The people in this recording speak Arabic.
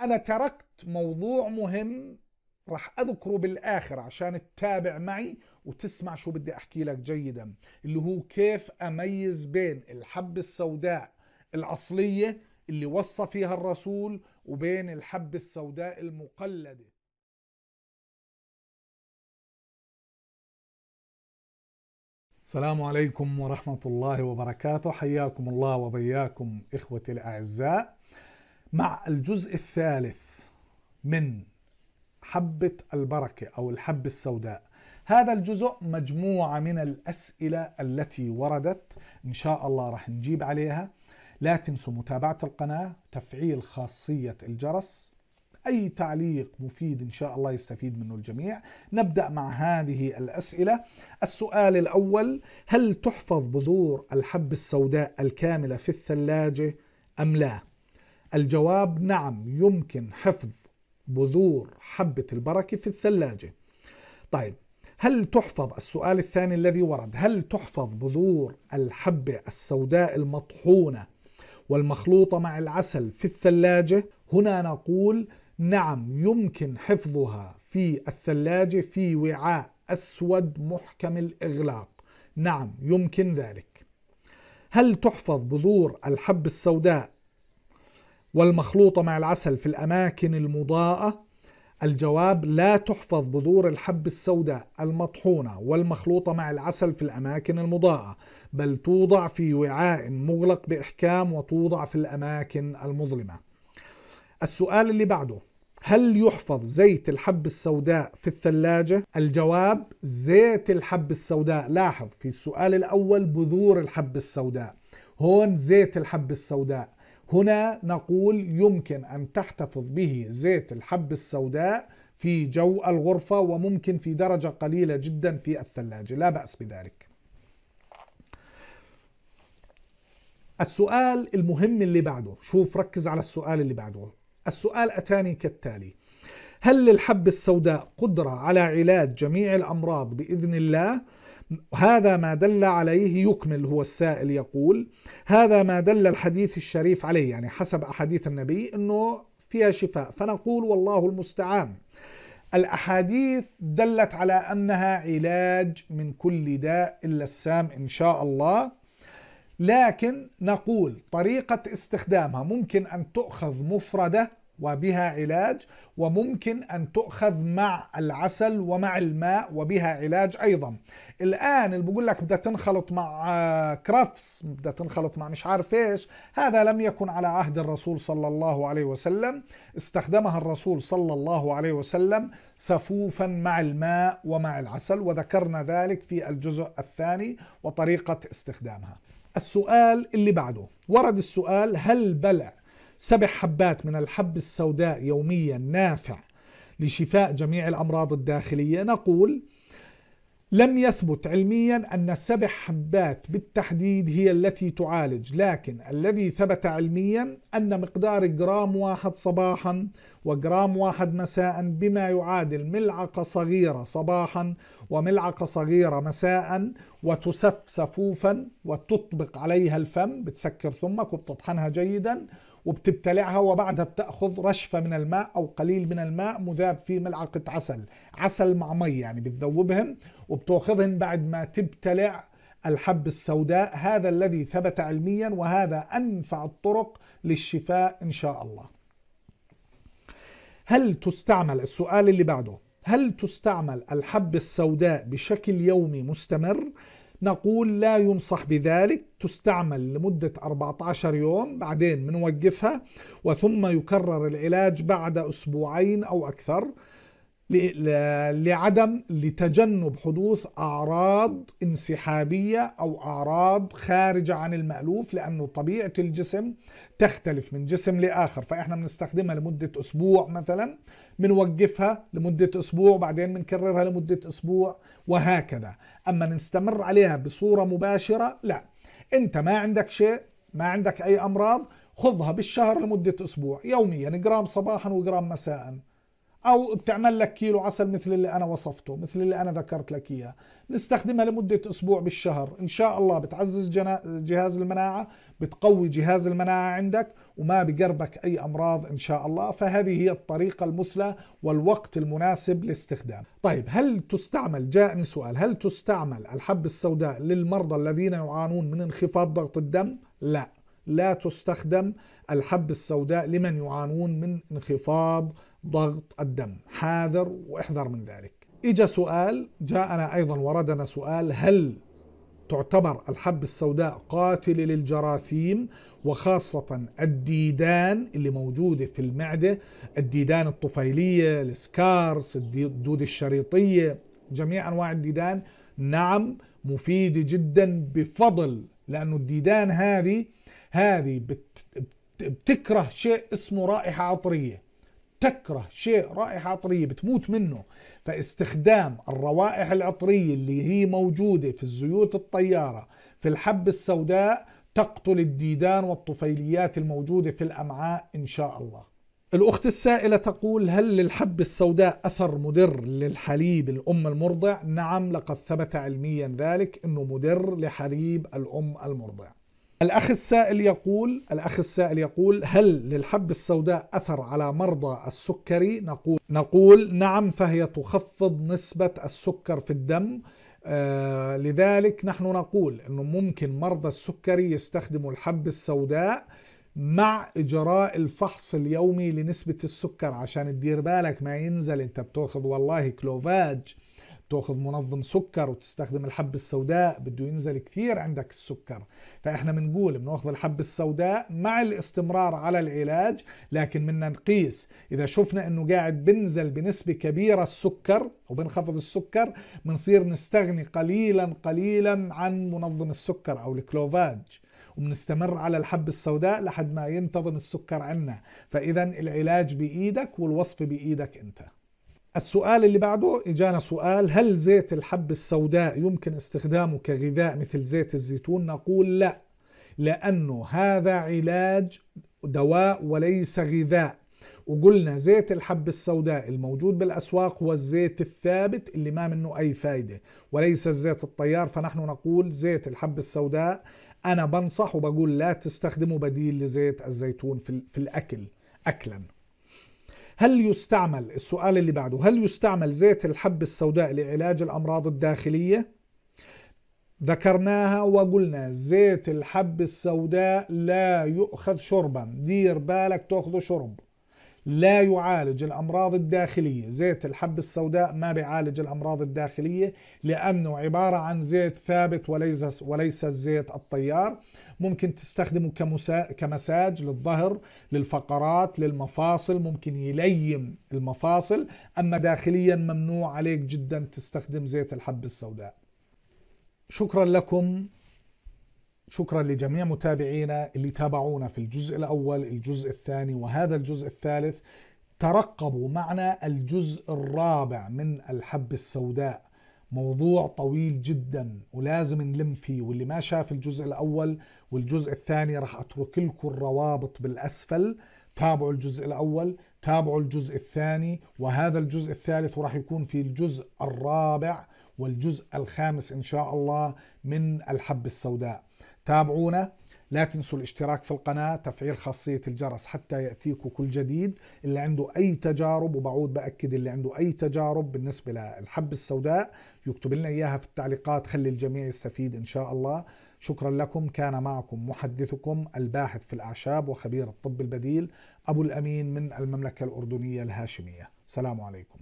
أنا تركت موضوع مهم راح أذكره بالآخر عشان تتابع معي وتسمع شو بدي أحكي لك جيدا اللي هو كيف أميز بين الحبة السوداء الأصلية اللي وصى فيها الرسول وبين الحبة السوداء المقلدة. السلام عليكم ورحمة الله وبركاته. حياكم الله وبياكم إخوتي الأعزاء. مع الجزء الثالث من حبة البركة أو الحبة السوداء. هذا الجزء مجموعة من الأسئلة التي وردت إن شاء الله راح نجيب عليها. لا تنسوا متابعة القناة تفعيل خاصية الجرس. أي تعليق مفيد إن شاء الله يستفيد منه الجميع. نبدأ مع هذه الأسئلة. السؤال الأول هل تحفظ بذور الحب السوداء الكاملة في الثلاجة أم لا؟ الجواب نعم يمكن حفظ بذور حبة البركة في الثلاجة. طيب هل تحفظ؟ السؤال الثاني الذي ورد هل تحفظ بذور الحبة السوداء المطحونة والمخلوطة مع العسل في الثلاجة؟ هنا نقول نعم يمكن حفظها في الثلاجة في وعاء أسود محكم الإغلاق. نعم يمكن ذلك. هل تحفظ بذور الحب السوداء والمخلوطة مع العسل في الأماكن المضاءة الجواب لا تحفظ بذور الحب السوداء المطحونة والمخلوطة مع العسل في الأماكن المضاءة بل توضع في وعاء مغلق بإحكام وتوضع في الأماكن المظلمة. السؤال اللي بعده هل يحفظ زيت الحب السوداء في الثلاجة؟ الجواب زيت الحب السوداء. لاحظ في السؤال الأول بذور الحب السوداء. هون زيت الحب السوداء. هنا نقول يمكن أن تحتفظ به زيت الحب السوداء في جو الغرفة وممكن في درجة قليلة جدا في الثلاجة. لا بأس بذلك. السؤال المهم اللي بعده شوف ركز على السؤال اللي بعده. السؤال أتاني كالتالي. هل للحب السوداء قدرة على علاج جميع الأمراض بإذن الله؟ هذا ما دل عليه يكمل هو السائل يقول هذا ما دل الحديث الشريف عليه يعني حسب أحاديث النبي أنه فيها شفاء. فنقول والله المستعان. الأحاديث دلت على أنها علاج من كل داء إلا السام إن شاء الله. لكن نقول طريقة استخدامها ممكن أن تؤخذ مفردة وبها علاج وممكن أن تؤخذ مع العسل ومع الماء وبها علاج أيضا. الآن اللي بقول لك بدها تنخلط مع آه، كرفس بدها تنخلط مع مش عارف إيش هذا لم يكن على عهد الرسول صلى الله عليه وسلم. استخدمها الرسول صلى الله عليه وسلم سفوفا مع الماء ومع العسل وذكرنا ذلك في الجزء الثاني وطريقة استخدامها. السؤال اللي بعده ورد السؤال هل بلع سبع حبات من الحب السوداء يوميا نافع لشفاء جميع الأمراض الداخلية. نقول لم يثبت علميا أن سبع حبات بالتحديد هي التي تعالج لكن الذي ثبت علميا أن مقدار جرام واحد صباحا وجرام واحد مساء بما يعادل ملعقة صغيرة صباحا وملعقة صغيرة مساء وتسف سفوفا وتطبق عليها الفم بتسكر ثمك وبتطحنها جيدا وبتبتلعها وبعدها بتأخذ رشفة من الماء أو قليل من الماء مذاب في ملعقة عسل. عسل مع مي يعني بتذوبهم وبتأخذهم بعد ما تبتلع الحب السوداء. هذا الذي ثبت علميا وهذا أنفع الطرق للشفاء إن شاء الله. هل تستعمل السؤال اللي بعده هل تستعمل الحب السوداء بشكل يومي مستمر؟ نقول لا ينصح بذلك تستعمل لمدة 14 يوم بعدين بنوقفها وثم يكرر العلاج بعد أسبوعين أو أكثر لعدم لتجنب حدوث أعراض انسحابية أو أعراض خارجة عن المألوف لأنه طبيعة الجسم تختلف من جسم لآخر. فإحنا بنستخدمها لمدة أسبوع مثلا. بنوقفها لمدة أسبوع بعدين بنكررها لمدة أسبوع وهكذا. أما نستمر عليها بصورة مباشرة لا. أنت ما عندك شيء ما عندك أي أمراض خذها بالشهر لمدة أسبوع يوميا جرام صباحا وجرام مساء. أو بتعمل لك كيلو عسل مثل اللي أنا وصفته مثل اللي أنا ذكرت لك إياه. نستخدمها لمدة أسبوع بالشهر. إن شاء الله بتعزز جهاز المناعة بتقوي جهاز المناعة عندك وما بقربك أي أمراض إن شاء الله. فهذه هي الطريقة المثلى والوقت المناسب لاستخدام. طيب هل تستعمل جاءني سؤال هل تستعمل الحب السوداء للمرضى الذين يعانون من انخفاض ضغط الدم؟ لا. لا تستخدم الحب السوداء لمن يعانون من انخفاض ضغط الدم حاذر واحذر من ذلك. إجا سؤال جاءنا أيضا وردنا سؤال هل تعتبر الحب السوداء قاتلة للجراثيم وخاصة الديدان اللي موجودة في المعدة الديدان الطفيلية السكارس الدودة الشريطية جميع أنواع الديدان؟ نعم مفيدة جدا بفضل لأنه الديدان هذه هذه بتكره شيء اسمه رائحة عطرية. تكره شيء رائحة عطرية بتموت منه. فاستخدام الروائح العطرية اللي هي موجودة في الزيوت الطيارة في الحب السوداء تقتل الديدان والطفيليات الموجودة في الأمعاء إن شاء الله. الأخت السائلة تقول هل للحب السوداء أثر مدر للحليب الأم المرضع؟ نعم لقد ثبت علميا ذلك أنه مدر لحليب الأم المرضع. الأخ السائل يقول الأخ السائل يقول هل للحب السوداء أثر على مرضى السكري؟ نقول نقول نعم فهي تخفض نسبة السكر في الدم. آه لذلك نحن نقول أنه ممكن مرضى السكري يستخدموا الحب السوداء مع إجراء الفحص اليومي لنسبة السكر عشان تدير بالك ما ينزل أنت بتأخذ والله Glucophage. تاخذ منظم سكر وتستخدم الحب السوداء بده ينزل كثير عندك السكر. فإحنا بنقول بناخذ الحب السوداء مع الاستمرار على العلاج لكن بدنا نقيس. إذا شفنا إنه قاعد بنزل بنسبة كبيرة السكر وبنخفض السكر بنصير نستغني قليلا قليلا عن منظم السكر أو الكلوفاج. وبنستمر على الحب السوداء لحد ما ينتظم السكر عنا. فاذا العلاج بإيدك والوصفه بإيدك أنت. السؤال اللي بعده إجانا سؤال هل زيت الحب السوداء يمكن استخدامه كغذاء مثل زيت الزيتون؟ نقول لا لأنه هذا علاج دواء وليس غذاء. وقلنا زيت الحب السوداء الموجود بالأسواق هو الزيت الثابت اللي ما منه أي فايدة وليس الزيت الطيار. فنحن نقول زيت الحب السوداء أنا بنصح وبقول لا تستخدموا بديل لزيت الزيتون في الأكل اكلا. هل يستعمل السؤال اللي بعده هل يستعمل زيت الحب السوداء لعلاج الأمراض الداخلية؟ ذكرناها وقلنا زيت الحب السوداء لا يؤخذ شربا. دير بالك تأخذه شرب. لا يعالج الأمراض الداخلية. زيت الحب السوداء ما بيعالج الأمراض الداخلية لأنه عبارة عن زيت ثابت وليس, وليس الزيت الطيار. ممكن تستخدمه كمساج للظهر للفقرات للمفاصل ممكن يليم المفاصل. أما داخليا ممنوع عليك جدا تستخدم زيت الحب السوداء. شكرا لكم. شكرا لجميع متابعينا اللي تابعونا في الجزء الأول الجزء الثاني وهذا الجزء الثالث. ترقبوا معنا الجزء الرابع من الحب السوداء. موضوع طويل جدا ولازم نلم فيه واللي ما شاف الجزء الأول والجزء الثاني راح أترك لكم الروابط بالأسفل. تابعوا الجزء الأول تابعوا الجزء الثاني وهذا الجزء الثالث وراح يكون في الجزء الرابع والجزء الخامس إن شاء الله من الحب السوداء. تابعونا لا تنسوا الاشتراك في القناة تفعيل خاصية الجرس حتى يأتيكم كل جديد. اللي عنده أي تجارب وبعود بأكد اللي عنده أي تجارب بالنسبة للحب السوداء يكتب لنا إياها في التعليقات خلي الجميع يستفيد إن شاء الله. شكرا لكم. كان معكم محدثكم الباحث في الأعشاب وخبير الطب البديل أبو الأمين من المملكة الأردنية الهاشمية. سلام عليكم.